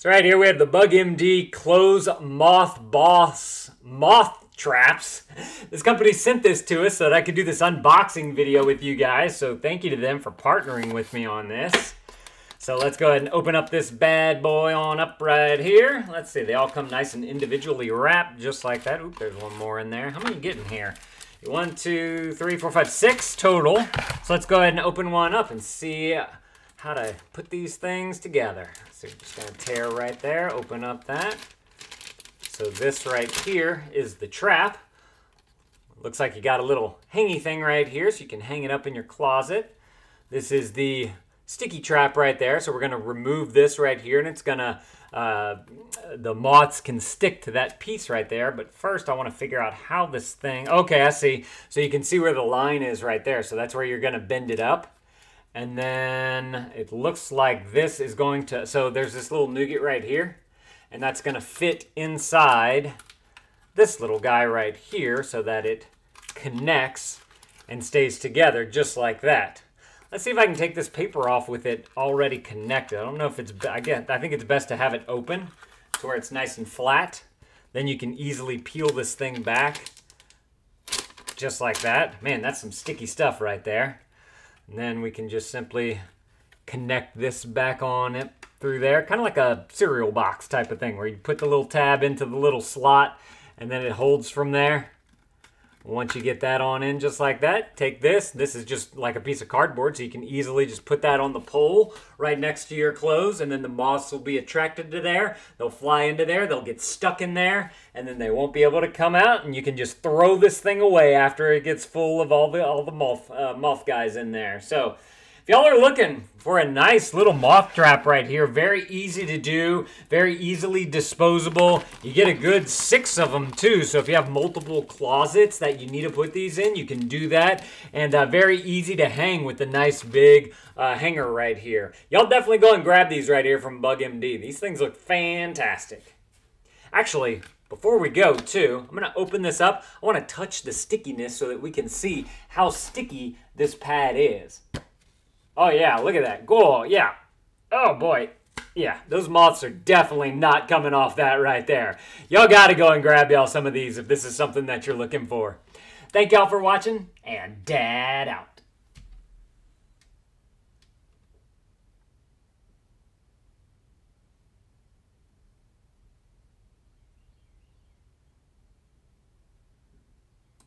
So right here we have the Bug MD Clothes Moth Boss Moth Traps. This company sent this to us so that I could do this unboxing video with you guys. So thank you to them for partnering with me on this. So let's go ahead and open up this bad boy on up right here. Let's see, they all come nice and individually wrapped just like that. Oop, there's one more in there. How many you getting here? One, two, three, four, five, six total. So let's go ahead and open one up and see how to put these things together. So you're just gonna tear right there, open up that. So this right here is the trap. Looks like you got a little hangy thing right here so you can hang it up in your closet. This is the sticky trap right there. So we're gonna remove this right here and it's gonna, uh, the moths can stick to that piece right there. But first I wanna figure out how this thing, okay, I see. So you can see where the line is right there. So that's where you're gonna bend it up. And then it looks like this is going to, so there's this little nougat right here, and that's gonna fit inside this little guy right here so that it connects and stays together just like that. Let's see if I can take this paper off with it already connected. I don't know if it's, again, I think it's best to have it open to where it's nice and flat. Then you can easily peel this thing back just like that. Man, that's some sticky stuff right there. And then we can just simply connect this back on it through there, kind of like a cereal box type of thing where you put the little tab into the little slot and then it holds from there. Once you get that on in just like that, take this. This is just like a piece of cardboard, so you can easily just put that on the pole right next to your clothes, and then the moths will be attracted to there. They'll fly into there, they'll get stuck in there, and then they won't be able to come out, and you can just throw this thing away after it gets full of all the all the moth uh, moth guys in there. So y'all are looking for a nice little moth trap right here, very easy to do, very easily disposable. You get a good six of them too. So if you have multiple closets that you need to put these in, you can do that. And uh, very easy to hang with the nice big uh, hanger right here. Y'all definitely go and grab these right here from BugMD. These things look fantastic. Actually, before we go, too, I'm to open this up. I want to touch the stickiness so that we can see how sticky this pad is. Oh yeah, look at that. Go, yeah. Oh boy. Yeah, those moths are definitely not coming off that right there. Y'all gotta go and grab y'all some of these if this is something that you're looking for. Thank y'all for watching, and Dad out.